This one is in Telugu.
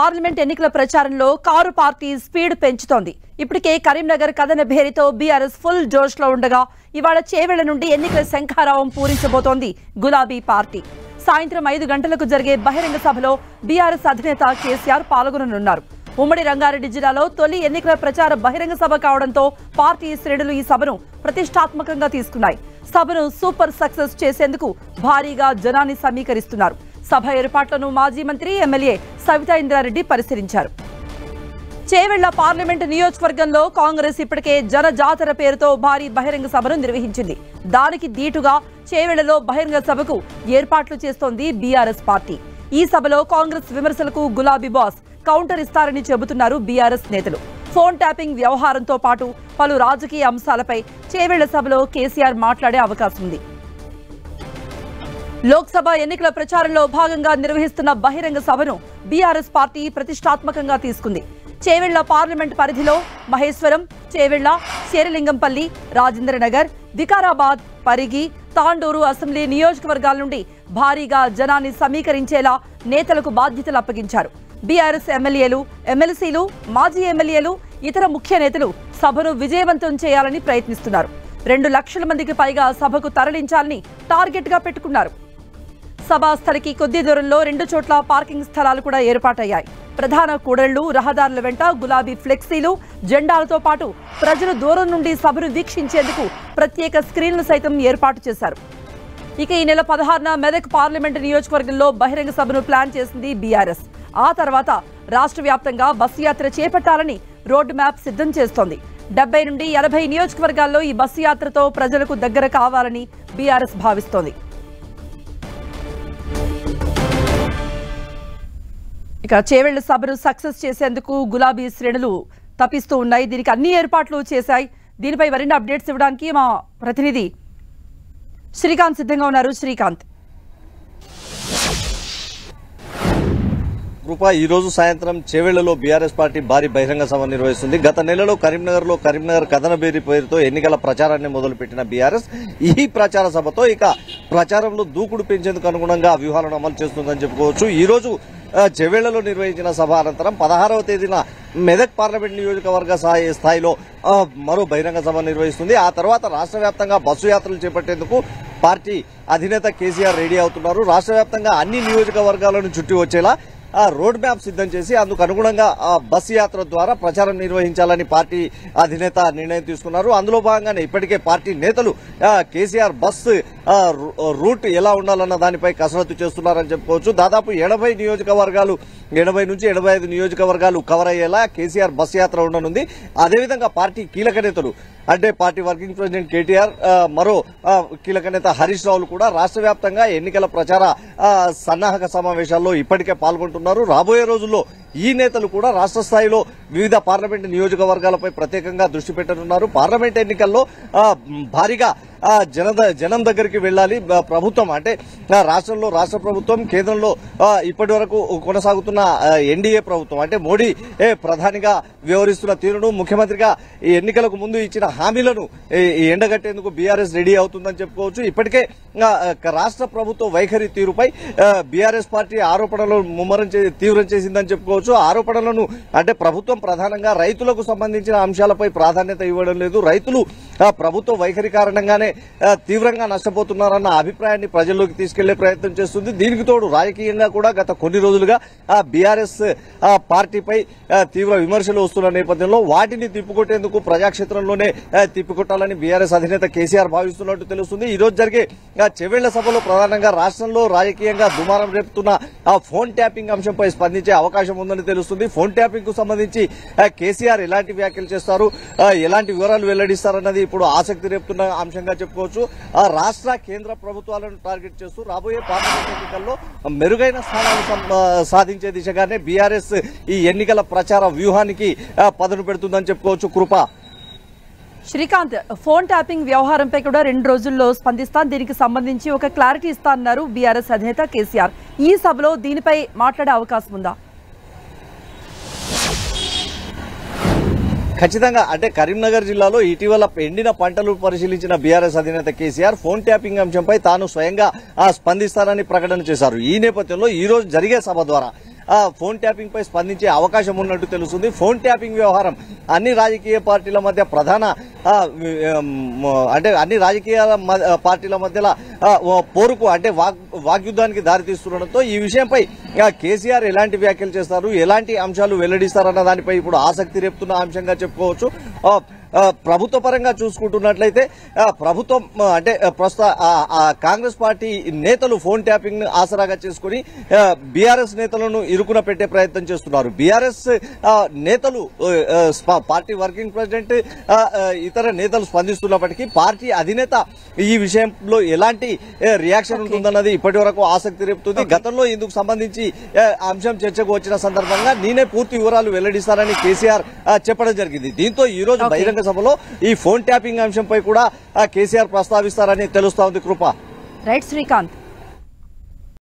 పార్లమెంట్ ఎన్నికల ప్రచారంలో కారు పార్టీ స్పీడ్ పెంచుతోంది. ఇప్పటికే కరీంనగర్ కథన భేరితో బీఆర్ఎస్ ఫుల్ జోష్లో ఉండగా ఇవాళ చేవేళ్ళ నుండి ఎన్నికల శంఖారావం పూరించబోతోంది గులాబీ పార్టీ. సాయంత్రం ఐదు గంటలకు జరిగే బహిరంగ సభలో బీఆర్ఎస్ అధినేత కేసీఆర్ పాల్గొననున్నారు. ఉమ్మడి రంగారెడ్డి జిల్లాలో తొలి ఎన్నికల ప్రచార బహిరంగ సభ కావడంతో పార్టీ శ్రేణులు ఈ సభను ప్రతిష్టాత్మకంగా తీసుకున్నాయి. సభను సూపర్ సక్సెస్ చేసేందుకు భారీగా జనాన్ని సమీకరిస్తున్నారు. సభ ఏర్పాట్లను మాజీ మంత్రి ఎమ్మెల్యే సవితా ఇంద్రారెడ్డి పరిశీలించారు. చేవెళ్ళ పార్లమెంటు నియోజకవర్గంలో కాంగ్రెస్ ఇప్పటికే జన జాతర పేరుతో భారీ బహిరంగ సభను నిర్వహించింది. దానికి దీటుగా చేవెళ్ళలో బహిరంగ సభకు ఏర్పాట్లు చేస్తోంది బీఆర్ఎస్ పార్టీ. ఈ సభలో కాంగ్రెస్ విమర్శలకు గులాబీ బాస్ కౌంటర్ ఇస్తారని చెబుతున్నారు బీఆర్ఎస్ నేతలు. ఫోన్ ట్యాపింగ్ వ్యవహారంతో పాటు పలు రాజకీయ అంశాలపై చేవెళ్ళ సభలో కేసీఆర్ మాట్లాడే అవకాశం ఉంది. లోక్సభ ఎన్నికల ప్రచారంలో భాగంగా నిర్వహిస్తున్న బహిరంగ సభను బీఆర్ఎస్ పార్టీ ప్రతిష్టాత్మకంగా తీసుకుంది. చేవెళ్ళ పార్లమెంట్ పరిధిలో మహేశ్వరం చేవెళ్ళ శేరలింగంపల్లి రాజేంద్రనగర్ వికారాబాద్ పరిగి తాండూరు అసెంబ్లీ నియోజకవర్గాల నుండి భారీగా జనాన్ని సమీకరించేలా నేతలకు బాధ్యతలు అప్పగించారు. బీఆర్ఎస్ ఎమ్మెల్యేలు ఎమ్మెల్సీలు మాజీ ఎమ్మెల్యేలు ఇతర ముఖ్య నేతలు సభను విజయవంతం చేయాలని ప్రయత్నిస్తున్నారు. రెండు లక్షల మందికి పైగా సభకు తరలించాలని టార్గెట్గా పెట్టుకున్నారు. సభాస్థలికి కొద్ది దూరంలో రెండు చోట్ల పార్కింగ్ స్థలాలు కూడా ఏర్పాటయ్యాయి. ప్రధాన కూడళ్ళు రహదారుల వెంట గులాబీ ఫ్లెక్సీలు జెండాలతో పాటు ప్రజలు దూరం నుండి సభను వీక్షించేందుకు ప్రత్యేక స్క్రీన్లు సైతం ఏర్పాటు చేశారు. ఇక ఈ నెల పదహారున మెదక్ పార్లమెంటు నియోజకవర్గంలో బహిరంగ సభను ప్లాన్ చేసింది బీఆర్ఎస్. ఆ తర్వాత రాష్ట్ర వ్యాప్తంగా బస్సు యాత్ర చేపట్టాలని రోడ్డు మ్యాప్ సిద్ధం చేస్తోంది. డెబ్బై నుండి ఎనభై నియోజకవర్గాల్లో ఈ బస్సు యాత్రతో ప్రజలకు దగ్గర కావాలని బీఆర్ఎస్ భావిస్తోంది. ఇక చేవెళ్ళ సభను సక్సెస్ చేసేందుకు గులాబీ శ్రేణులు తప్పిస్తూ ఉన్నాయి. దీనికి అన్ని ఏర్పాట్లు చేశాయి. దీనిపై మరిన్ని అప్డేట్స్ ఇవ్వడానికి మా ప్రతినిధి శ్రీకాంత్ సిద్ధంగా ఉన్నారు. శ్రీకాంత్. కృప ఈరోజు సాయంత్రం చేవెళ్ళలో బీఆర్ఎస్ పార్టీ భారీ బహిరంగ సభ నిర్వహిస్తుంది. గత నెలలో కరీంనగర్లో కరీంనగర్ కథనబేరి పేరుతో ఎన్నికల ప్రచారాన్ని మొదలుపెట్టిన బీఆర్ఎస్ ఈ ప్రచార సభతో ఇక ప్రచారంలో దూకుడు పెంచేందుకు అనుగుణంగా వ్యూహాలను అమలు చేస్తుందని చెప్పుకోవచ్చు. ఈరోజు చెవేళ్ళలో నిర్వహించిన సభ అనంతరం పదహారవ తేదీన మెదక్ పార్లమెంట్ నియోజకవర్గ స్థాయిలో మరో బహిరంగ సభ నిర్వహిస్తుంది. ఆ తర్వాత రాష్ట్ర వ్యాప్తంగా బస్సు యాత్రలు చేపట్టేందుకు పార్టీ అధినేత కేసీఆర్ రెడీ అవుతున్నారు. రాష్ట్ర వ్యాప్తంగా అన్ని నియోజకవర్గాలను చుట్టి వచ్చేలా రోడ్ మ్యాప్ సిద్ధం చేసి అందుకు అనుగుణంగా ఆ బస్సు యాత్ర ద్వారా ప్రచారం నిర్వహించాలని పార్టీ అధినేత నిర్ణయం తీసుకున్నారు. అందులో భాగంగానే ఇప్పటికే పార్టీ నేతలు కేసీఆర్ బస్సు రూట్ ఎలా ఉండాలన్న దానిపై కసరత్తు చేస్తున్నారని చెప్పుకోవచ్చు. దాదాపు ఎనభై నియోజకవర్గాలు ఎనభై నుంచి ఎనభై ఐదు నియోజకవర్గాలు కవర్ అయ్యేలా కేసీఆర్ బస్ యాత్ర ఉండనుంది. అదేవిధంగా పార్టీ కీలక నేతలు అంటే పార్టీ వర్కింగ్ ప్రెసిడెంట్ కేటీఆర్ మరో కీలక నేత హరీష్ రావులు కూడా రాష్ట్ర వ్యాప్తంగా ఎన్నికల ప్రచార సన్నాహక సమావేశాల్లో ఇప్పటికే పాల్గొంటున్నారు. రాబోయే రోజుల్లో ఈ నేతలు కూడా రాష్ట్ర స్థాయిలో వివిధ పార్లమెంటు నియోజకవర్గాలపై ప్రత్యేకంగా దృష్టి పెట్టనున్నారు. పార్లమెంట్ ఎన్నికల్లో భారీగా జన జనం దగ్గరికి వెళ్ళాలి. ప్రభుత్వం అంటే రాష్ట్రంలో రాష్ట్ర ప్రభుత్వం కేంద్రంలో ఇప్పటి వరకు కొనసాగుతున్న ఎన్డీఏ ప్రభుత్వం అంటే మోడీ ఏ, ప్రధానిగా వ్యవహరిస్తున్న తీరును ముఖ్యమంత్రిగా ఈ ఎన్నికలకు ముందు ఇచ్చిన హామీలను ఎండగట్టేందుకు బీఆర్ఎస్ రెడీ అవుతుందని చెప్పుకోవచ్చు. ఇప్పటికే రాష్ట్ర ప్రభుత్వ వైఖరి తీరుపై బీఆర్ఎస్ పార్టీ ఆరోపణలు ముమ్మరం చే- తీవ్రం చేసిందని చెప్పుకోవచ్చు. ఆరోపణలను అంటే ప్రభుత్వం ప్రధానంగా రైతులకు సంబంధించిన అంశాలపై ప్రాధాన్యత ఇవ్వడం లేదు. రైతులు ప్రభుత్వ వైఖరి కారణంగానే తీవ్రంగా నష్టపోతున్నారన్న అభిప్రాయాన్ని ప్రజల్లోకి తీసుకెళ్ళే ప్రయత్నం చేస్తుంది. దీనికి తోడు రాజకీయంగా కూడా గత కొన్ని రోజులుగా బీఆర్ఎస్ ఆ, పార్టీపై తీవ్ర విమర్శలు వస్తున్న నేపథ్యంలో వాటిని తిప్పుకొట్టేందుకు ప్రజాక్షేత్రంలోనే తిప్పికొట్టాలని బీఆర్ఎస్ అధినేత కేసీఆర్ భావిస్తున్నట్టు తెలుస్తుంది. ఈ రోజు జరిగే చెవేళ్ళ సభలో ప్రధానంగా రాష్ట్రంలో రాజకీయంగా దుమారం రేపుతున్న ఆ ఫోన్ ట్యాపింగ్ అంశంపై స్పందించే అవకాశం ఉందని తెలుస్తుంది. ఫోన్ ట్యాపింగ్కు సంబంధించి కేసీఆర్ ఎలాంటి వ్యాఖ్యలు చేస్తారు? ఎలాంటి వివరాలు వెల్లడిస్తారన్నది ఇప్పుడు ఆసక్తి రేపుతున్న అంశంగా చెప్పుకోవచ్చు. ఆ రాష్ట్ర కేంద్ర ప్రభుత్వాలను టార్గెట్ చేస్తూ రాబోయే పార్లమెంట్ ఎన్నికల్లో మెరుగైన స్థానాలు సాధించే దిశగానే బీఆర్ఎస్ ఈ ఎన్నికల ప్రచార వ్యూహానికి పదను పెడుతుందని చెప్పుకోవచ్చు. కృప. శ్రీకాంత్ ఫోన్ ట్యాపింగ్ వ్యవహారంపై కూడా రెండు రోజుల్లో స్పందిస్తాను. దీనికి సంబంధించి ఒక క్లారిటీ ఇస్తా అన్నారు బీఆర్ఎస్ అధినేత కేసీఆర్. ఈ సభలో దీనిపై మాట్లాడే అవకాశం ఉందా? ఖచ్చితంగా అంటే కరీంనగర్ జిల్లాలో ఇటీవల ఎండిన పంటలు పరిశీలించిన బీఆర్ఎస్ అధినేత కేసీఆర్ ఫోన్ ట్యాపింగ్ అంశంపై తాను స్వయంగా ఆ, స్పందిస్తానని ప్రకటన చేశారు. ఈ నేపథ్యంలో ఈ రోజు జరిగే సభ ద్వారా ఫోన్ ట్యాపింగ్ పై స్పందించే అవకాశం ఉన్నట్టు తెలుస్తుంది. ఫోన్ ట్యాపింగ్ వ్యవహారం అన్ని రాజకీయ పార్టీల మధ్య ప్రధాన అంటే అన్ని రాజకీయ పార్టీల మధ్యలో పోరుకు అంటే వాగ్ వాగ్యుద్ధానికి దారితీస్తుండటంతో ఈ విషయంపై కేసీఆర్ ఎలాంటి వ్యాఖ్యలు చేస్తారు ఎలాంటి అంశాలు వెల్లడిస్తారన్న దానిపై ఇప్పుడు ఆసక్తి రేపుతున్న అంశంగా చెప్పుకోవచ్చు. ప్రభుత్వ పరంగా చూసుకుంటున్నట్లయితే ప్రభుత్వం అంటే ప్రస్తుత కాంగ్రెస్ పార్టీ నేతలు ఫోన్ ట్యాపింగ్ను ఆసరాగా చేసుకుని బీఆర్ఎస్ నేతలను ఇరుకున పెట్టే ప్రయత్నం చేస్తున్నారు. బీఆర్ఎస్ నేతలు పార్టీ వర్కింగ్ ప్రెసిడెంట్ ఇతర నేతలు స్పందిస్తున్నప్పటికీ పార్టీ అధినేత ఈ విషయంలో ఎలాంటి రియాక్షన్ ఉంటుందన్నది ఇప్పటి వరకు ఆసక్తి రేపుతుంది. గతంలో ఇందుకు సంబంధించి అంశం చర్చకు వచ్చిన సందర్భంగా నేనే పూర్తి వివరాలు వెల్లడిస్తానని కేసీఆర్ చెప్పడం జరిగింది. దీంతో ఈ రోజు. బహిరంగ సభలో ఈ ఫోన్ ట్యాపింగ్ అంశంపై కూడా కేసీఆర్ ప్రస్తావిస్తారని తెలుస్తా ఉంది కృప. రైట్ శ్రీకాంత్.